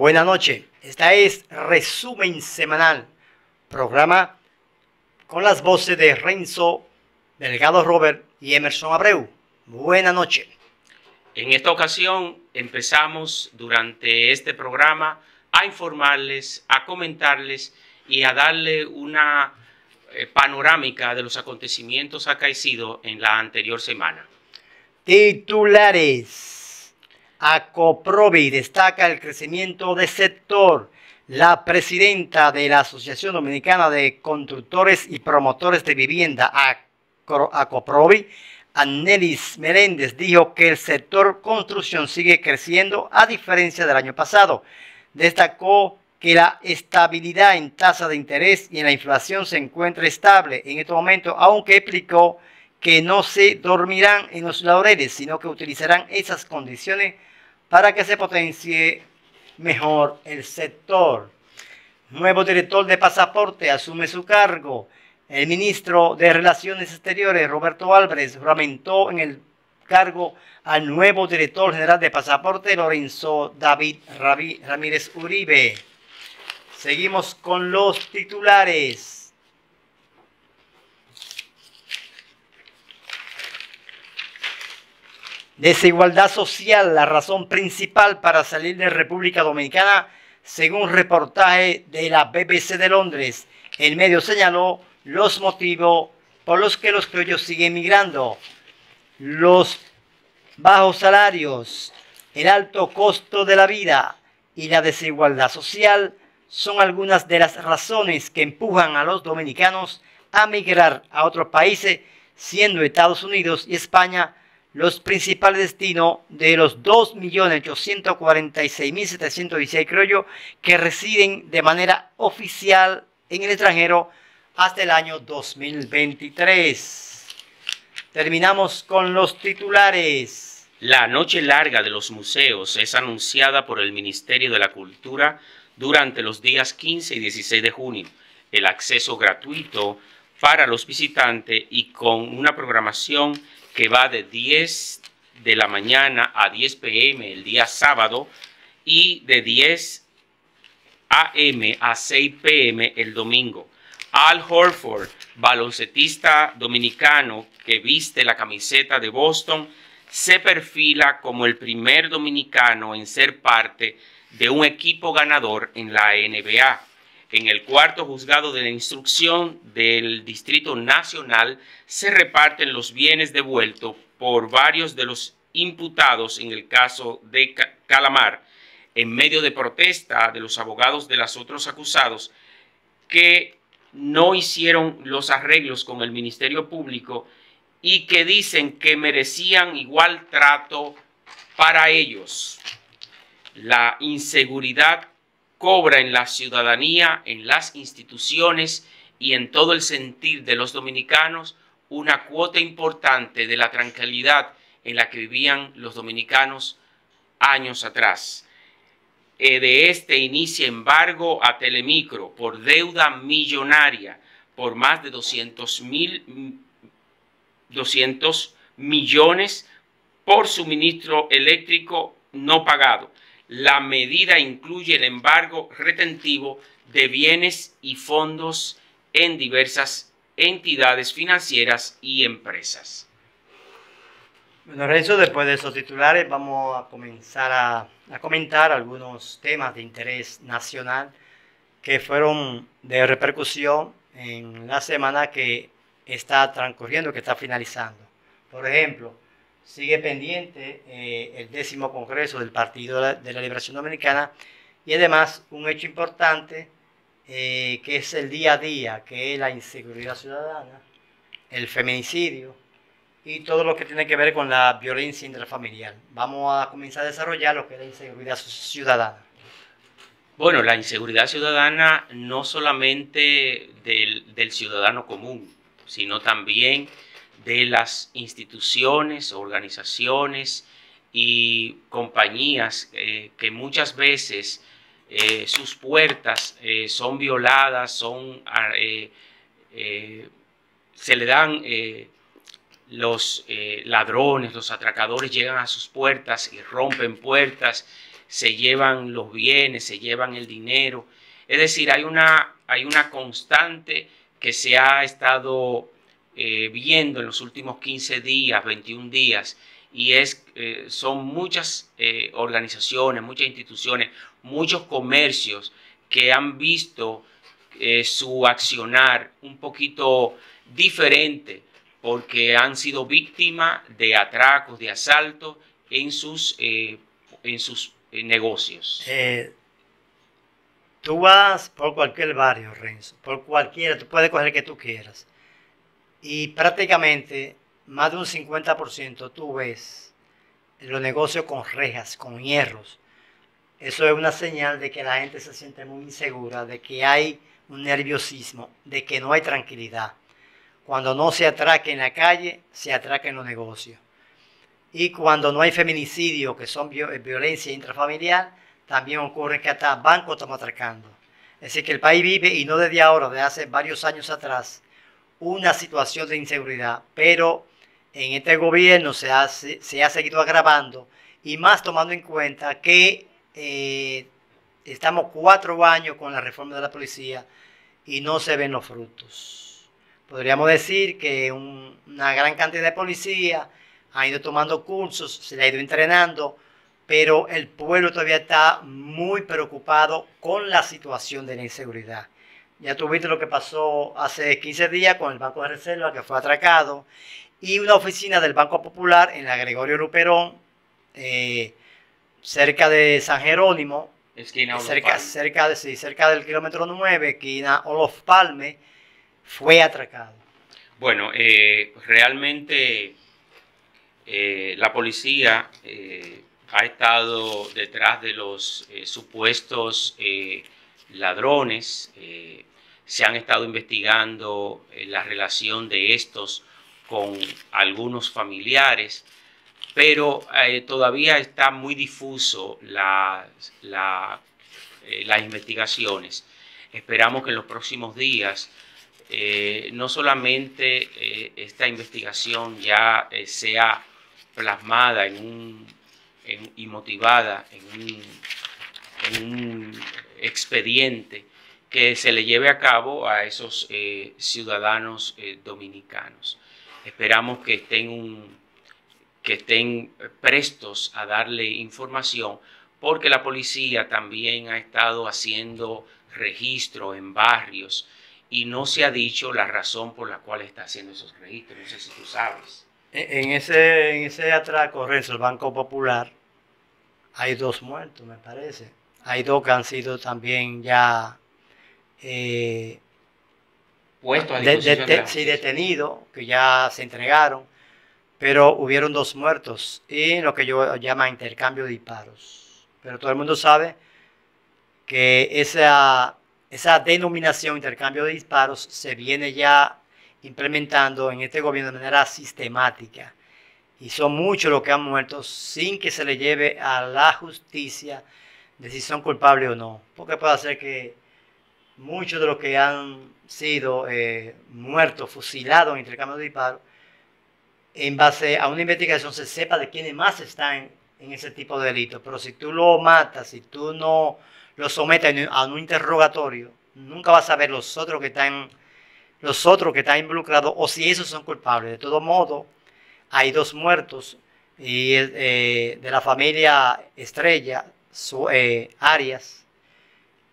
Buenas noches. Esta es Resumen Semanal, programa con las voces de Renzo Delgado Robert y Emerson Abreu. Buenas noches. En esta ocasión empezamos durante este programa a informarles, a comentarles y a darle una eh, panorámica de los acontecimientos acaecidos en la anterior semana. Titulares. Acoprovi destaca el crecimiento del sector. La presidenta de la Asociación Dominicana de Constructores y Promotores de Vivienda, Acoprovi, Anelis Meléndez, dijo que el sector construcción sigue creciendo a diferencia del año pasado. Destacó que la estabilidad en tasa de interés y en la inflación se encuentra estable en este momento, aunque explicó que no se dormirán en los laureles, sino que utilizarán esas condiciones para que se potencie mejor el sector. Nuevo director de pasaporte asume su cargo. El ministro de Relaciones Exteriores, Roberto Álvarez, lamentó en el cargo al nuevo director general de pasaporte, Lorenzo David Ramírez Uribe. Seguimos con los titulares. Desigualdad social, la razón principal para salir de República Dominicana, según reportaje de la BBC de Londres. El medio señaló los motivos por los que los criollos siguen migrando. Los bajos salarios, el alto costo de la vida y la desigualdad social son algunas de las razones que empujan a los dominicanos a migrar a otros países, siendo Estados Unidos y España los principales destinos de los 2.846.716 criollos que residen de manera oficial en el extranjero hasta el año 2023. Terminamos con los titulares. La noche larga de los museos es anunciada por el Ministerio de la Cultura durante los días 15 y 16 de junio. El acceso gratuito para los visitantes y con una programación que va de 10 de la mañana a 10 pm el día sábado y de 10 am a 6 pm el domingo. Al Horford, baloncetista dominicano que viste la camiseta de Boston, se perfila como el primer dominicano en ser parte de un equipo ganador en la NBA. En el cuarto juzgado de la instrucción del Distrito Nacional se reparten los bienes devueltos por varios de los imputados en el caso de Calamar, en medio de protesta de los abogados de los otros acusados que no hicieron los arreglos con el Ministerio Público y que dicen que merecían igual trato para ellos. La inseguridad cobra en la ciudadanía, en las instituciones y en todo el sentir de los dominicanos una cuota importante de la tranquilidad en la que vivían los dominicanos años atrás. Eh, de este inicia embargo a Telemicro por deuda millonaria por más de 200 mil 200 millones por suministro eléctrico no pagado. La medida incluye el embargo retentivo de bienes y fondos en diversas entidades financieras y empresas. Bueno, Renzo, después de esos titulares vamos a comenzar a, a, comentar algunos temas de interés nacional que fueron de repercusión en la semana que está transcurriendo, que está finalizando. Por ejemplo, sigue pendiente eh, el décimo Congreso del Partido de la Liberación Dominicana y además un hecho importante eh, que es el día a día, que es la inseguridad ciudadana, el feminicidio y todo lo que tiene que ver con la violencia intrafamiliar. Vamos a comenzar a desarrollar lo que es la inseguridad ciudadana. Bueno, la inseguridad ciudadana no solamente del, del ciudadano común, sino también de las instituciones, organizaciones y compañías eh, que muchas veces eh, sus puertas eh, son violadas, son, ah, se le dan los ladrones, los atracadores llegan a sus puertas y rompen puertas, se llevan los bienes, se llevan el dinero. Es decir, hay una, hay una constante que se ha estado eh, viendo en los últimos 15 días, 21 días, y es, eh, son muchas eh, organizaciones, muchas instituciones, muchos comercios que han visto su accionar un poquito diferente porque han sido víctimas de atracos, de asaltos en sus, en sus negocios. tú vas por cualquier barrio, Renzo, por cualquiera, tú puedes coger el que tú quieras y prácticamente más de un 50% tú ves los negocios con rejas, con hierros. Eso es una señal de que la gente se siente muy insegura, de que hay un nerviosismo, de que no hay tranquilidad. Cuando no se atraque en la calle, se atraca en los negocios. Y cuando no hay feminicidio, que son violencia intrafamiliar, también ocurre que hasta bancos están atracando. Es decir, que el país vive, y no desde ahora, desde hace varios años atrás, una situación de inseguridad, pero en este gobierno se ha, se ha seguido agravando y más tomando en cuenta que eh, estamos cuatro años con la reforma de la policía y no se ven los frutos. Podríamos decir que una gran cantidad de policía ha ido tomando cursos, se le ha ido entrenando, pero el pueblo todavía está muy preocupado con la situación de la inseguridad. Ya tuviste lo que pasó hace 15 días con el Banco de Reserva que fue atracado y una oficina del Banco Popular en la Gregorio Luperón, eh, cerca de San Jerónimo, cerca, cerca, de, sí, cerca del kilómetro 9, esquina Olof Palme, fue atracado. Bueno, eh, realmente eh, la policía ha estado detrás de los supuestos ladrones se han estado investigando eh, la relación de estos con algunos familiares, pero eh, todavía está muy difuso la, eh, las investigaciones. Esperamos que en los próximos días no solamente esta investigación ya sea plasmada en un, y motivada en un expediente, que se le lleve a cabo a esos eh, ciudadanos eh, dominicanos. Esperamos que estén, que estén prestos a darle información porque la policía también ha estado haciendo registro en barrios y no se ha dicho la razón por la cual está haciendo esos registros. No sé si tú sabes. En ese, en ese atraco, el Banco Popular, hay dos muertos, me parece. Hay dos que han sido también ya eh, puesto a sí, detenido, que ya se entregaron, pero hubieron dos muertos y lo que yo llamo intercambio de disparos. Pero todo el mundo sabe que esa, esa denominación intercambio de disparos se viene ya implementando en este gobierno de manera sistemática. Y son muchos los que han muerto sin que se le lleve a la justicia de si son culpables o no. Porque puede ser que muchos de los que han sido eh, muertos, fusilados en intercambio de disparos, en base a una investigación se sepa de quiénes más están en ese tipo de delitos. Pero si tú lo matas, si tú no lo sometes a un interrogatorio, nunca vas a ver los otros que están, los otros que están involucrados o si esos son culpables. De todo modo, hay dos muertos y eh, de la familia Estrella, eh, Arias,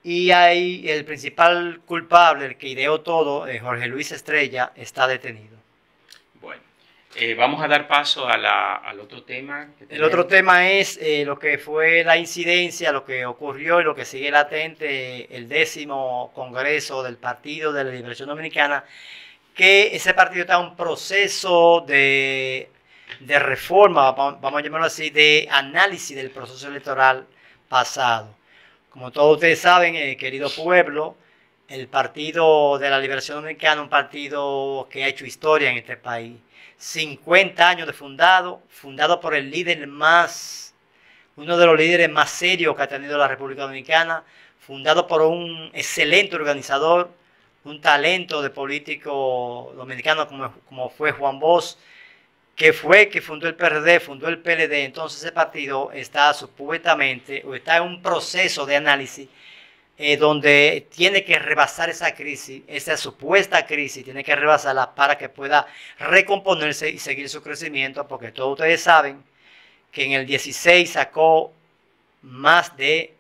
y ahí el principal culpable, el que ideó todo, eh, Jorge Luis Estrella, está detenido. Bueno, eh, vamos a dar paso al otro tema. el otro tema es eh, lo que fue la incidencia, lo que ocurrió y lo que sigue latente, el décimo Congreso del Partido de la Liberación Dominicana, que ese partido está en un proceso de, de reforma, vamos a llamarlo así, de análisis del proceso electoral pasado. Como todos ustedes saben, eh, querido pueblo, el Partido de la Liberación Dominicana, un partido que ha hecho historia en este país. 50 años de fundado, fundado por el líder más, uno de los líderes más serios que ha tenido la República Dominicana, fundado por un excelente organizador, un talento de político dominicano como, como fue Juan Bosch, que fue que fundó el PRD, fundó el PLD, entonces ese partido está supuestamente o está en un proceso de análisis eh, donde tiene que rebasar esa crisis, esa supuesta crisis, tiene que rebasarla para que pueda recomponerse y seguir su crecimiento, porque todos ustedes saben que en el 16 sacó más de,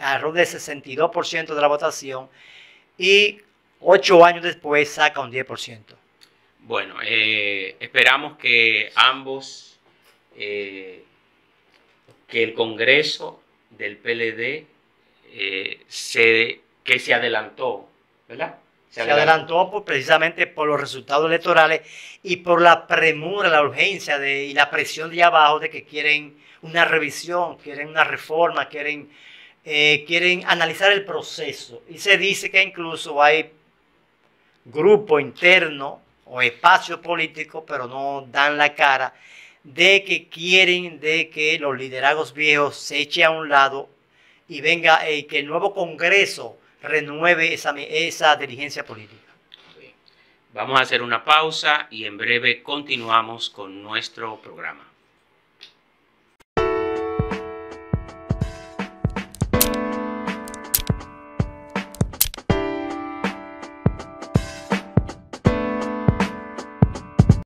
alrededor del 62% de la votación y ocho años después saca un 10%. Bueno, eh, esperamos que ambos, eh, que el Congreso del PLD eh, se, que se adelantó, ¿verdad? Se, adelantó, precisamente por los resultados electorales y por la premura, la urgencia de, y la presión de abajo de que quieren una revisión, quieren una reforma, quieren, quieren analizar el proceso. Y se dice que incluso hay grupo interno o espacio político, pero no dan la cara de que quieren de que los liderazgos viejos se echen a un lado y venga y que el nuevo Congreso renueve esa, esa política. Vamos a hacer una pausa y en breve continuamos con nuestro programa.